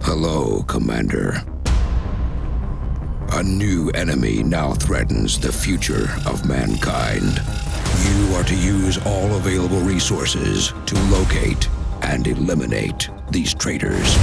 Hello, Commander. A new enemy now threatens the future of mankind. You are to use all available resources to locate and eliminate these traitors.